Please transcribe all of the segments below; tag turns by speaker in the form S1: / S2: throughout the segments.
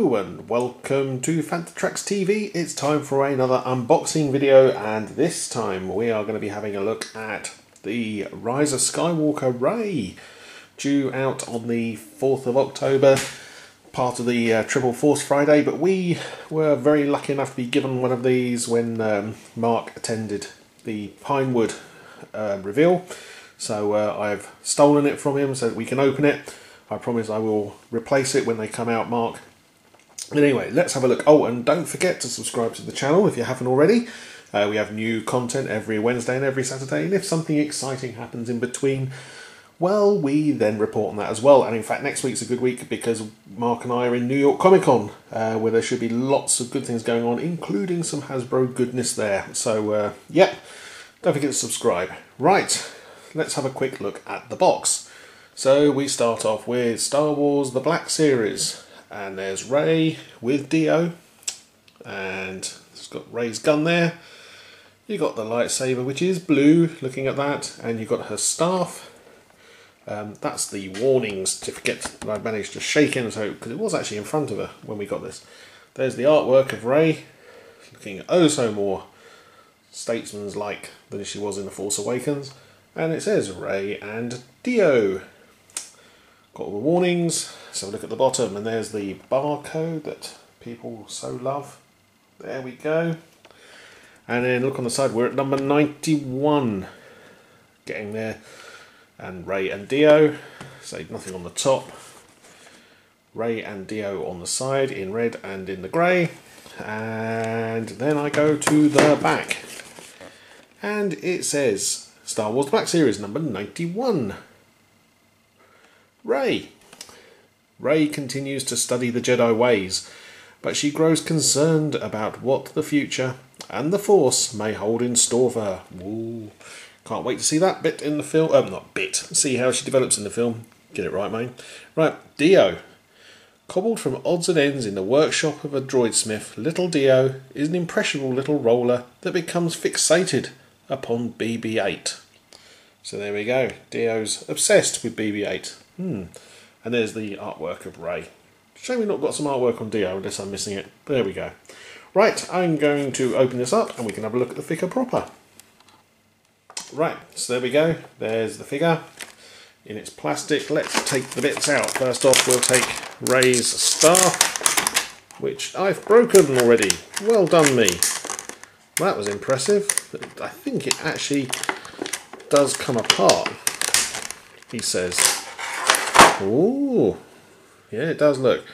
S1: And welcome to Fantha Tracks TV. It's time for another unboxing video and this time we are going to be having a look at the Rise of Skywalker Rey due out on the 4th of October part of the uh, Triple Force Friday but we were very lucky enough to be given one of these when um, Mark attended the Pinewood uh, reveal. So uh, I've stolen it from him so that we can open it. I promise I will replace it when they come out Mark but anyway, let's have a look. Oh, and don't forget to subscribe to the channel if you haven't already. Uh, we have new content every Wednesday and every Saturday, and if something exciting happens in between, well, we then report on that as well. And in fact, next week's a good week because Mark and I are in New York Comic Con, uh, where there should be lots of good things going on, including some Hasbro goodness there. So, uh, don't forget to subscribe. Right, let's have a quick look at the box. So we start off with Star Wars The Black Series and there's Rey with D-O. and it's got Rey's gun there. You got the lightsaber which is blue looking at that. And you've got her staff. Um, that's the warning certificate that I managed to shake in so because it was actually in front of her when we got this. There's the artwork of Rey, looking oh so more statesman's like than she was in The Force Awakens. And it says Rey and D-O got all the warnings so look at the bottom and there's the barcode that people so love. There we go. And then look on the side, we're at number 91. Getting there. And Rey and D-O. Say nothing on the top. Rey and D-O on the side in red and in the grey. And then I go to the back. And it says Star Wars Black Series number 91. Rey. Rey continues to study the Jedi ways, but she grows concerned about what the future and the Force may hold in store for her. Ooh. Can't wait to see that bit in the film. Um, not bit. See how she develops in the film. Get it right, mate. Right, D-O. Cobbled from odds and ends in the workshop of a droid smith, little D-O is an impressionable little roller that becomes fixated upon BB-8. So there we go. D-O's obsessed with BB-8. Hmm. And there's the artwork of Rey. Shame we've not got some artwork on D-O, unless I'm missing it. There we go. Right, I'm going to open this up and we can have a look at the figure proper. Right, so there we go. There's the figure in its plastic. Let's take the bits out. First off, we'll take Rey's staff, which I've broken already. Well done me. That was impressive. I think it actually does come apart, he says. Ooh, yeah, it does look.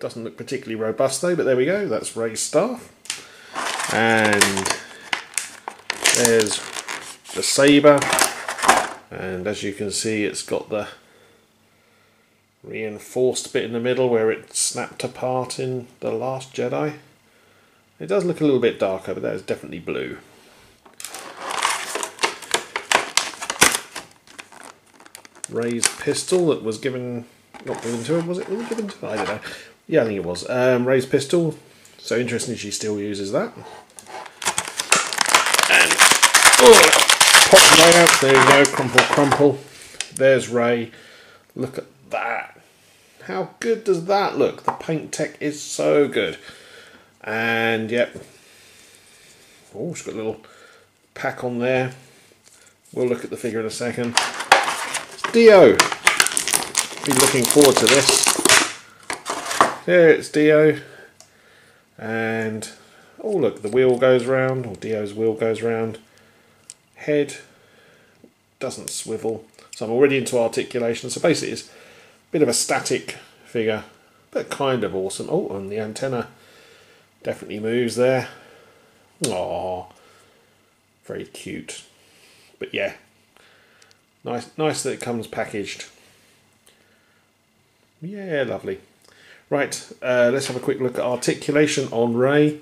S1: Doesn't look particularly robust though, but there we go. That's Rey's staff. And there's the saber. And as you can see, it's got the reinforced bit in the middle where it snapped apart in The Last Jedi. It does look a little bit darker, but that is definitely blue. Rey's pistol that was given, not given to him, was it? Was it given to him? I don't know. Yeah, I think it was. Um, Rey's pistol. So interesting she still uses that. And, oh, pop Rey out. There you go, crumple, crumple. There's Rey. Look at that. How good does that look? The paint tech is so good. And, yep. Oh, she's got a little pack on there. We'll look at the figure in a second. D-O. Been looking forward to this. There it's D-O. And, oh look, the wheel goes round, or D-O's wheel goes round. Head doesn't swivel. So I'm already into articulation. So basically it's a bit of a static figure, but kind of awesome. Oh, and the antenna definitely moves there. Oh, very cute. But yeah, Nice, nice that it comes packaged. Yeah, lovely. Right, uh, let's have a quick look at articulation on Rey.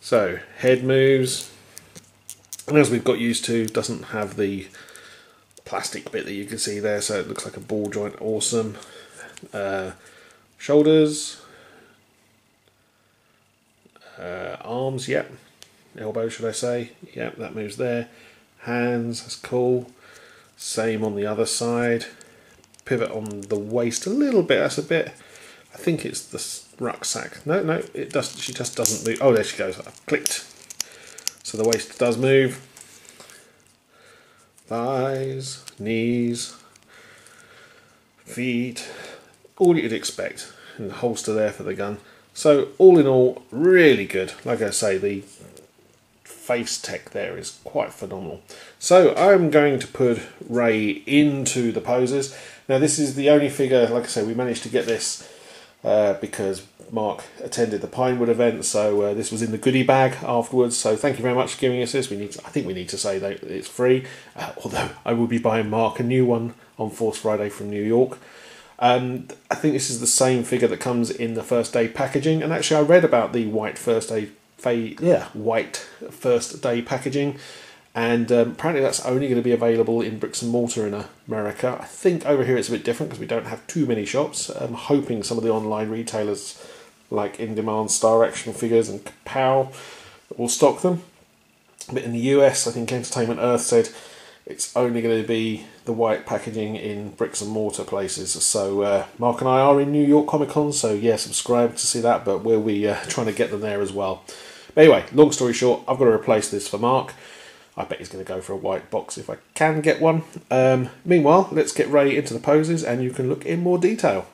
S1: So, head moves. And as we've got used to, doesn't have the plastic bit that you can see there, so it looks like a ball joint. Awesome. Uh, shoulders. Uh, arms, yep. Elbow, should I say. Yep, that moves there. Hands, that's cool. Same on the other side. Pivot on the waist a little bit. That's a bit I think it's the rucksack. No, no, it does. She just doesn't move. Oh, there she goes. I've clicked. So the waist does move. Thighs, knees, feet, all you'd expect. And the holster there for the gun. So all in all, really good. Like I say, the face tech there is quite phenomenal. So I'm going to put Rey into the poses. Now this is the only figure, like I say, we managed to get this uh, because Mark attended the Pinewood event, so uh, this was in the goodie bag afterwards. So thank you very much for giving us this. We need, to, I think we need to say that it's free. Uh, although I will be buying Mark a new one on Force Friday from New York. And I think this is the same figure that comes in the first day packaging. And actually, I read about the white first day yeah, white first day packaging. And um, apparently that's only going to be available in bricks and mortar in America. I think over here it's a bit different because we don't have too many shops. I'm hoping some of the online retailers like In Demand, Star Action Figures, and Kapow will stock them. But in the US, I think Entertainment Earth said it's only going to be the white packaging in bricks and mortar places. So uh, Mark and I are in New York Comic Con, so yeah, subscribe to see that. But we'll be uh, trying to get them there as well. But anyway, long story short, I've got to replace this for Mark. I bet he's going to go for a white box if I can get one. Um, meanwhile, let's get Rey into the poses and you can look in more detail.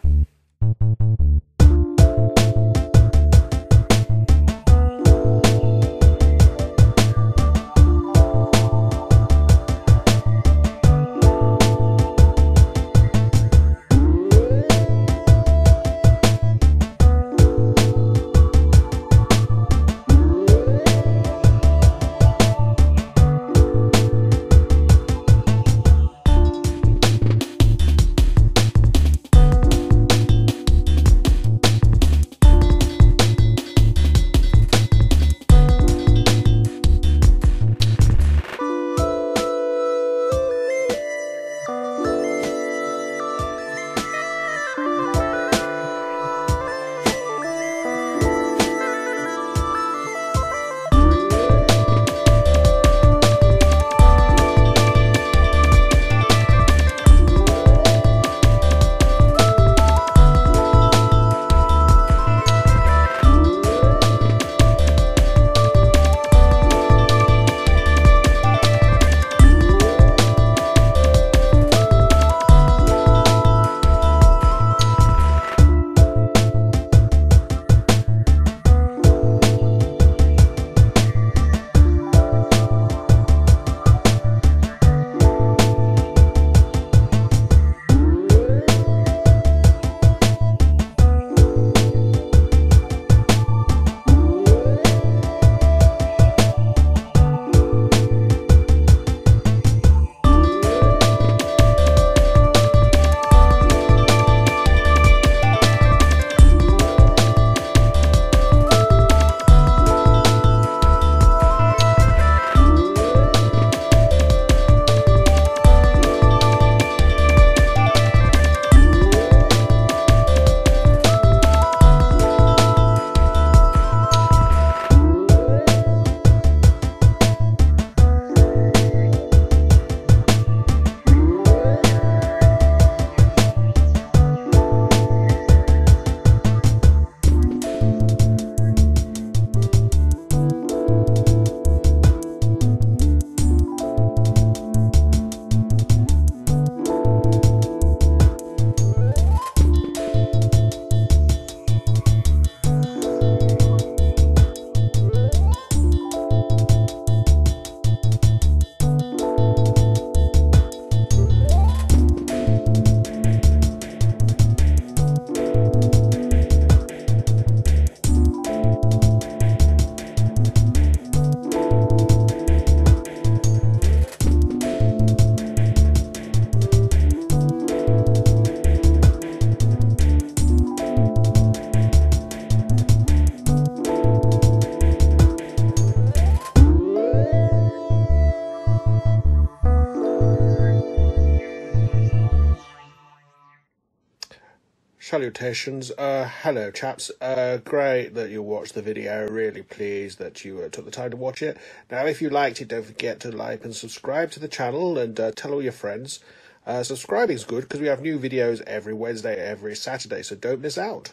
S1: Salutations. Uh, hello, chaps. Uh, great that you watched the video. Really pleased that you uh, took the time to watch it. Now, if you liked it, don't forget to like and subscribe to the channel and uh, tell all your friends. Uh, subscribing is good because we have new videos every Wednesday, every Saturday, so don't miss out.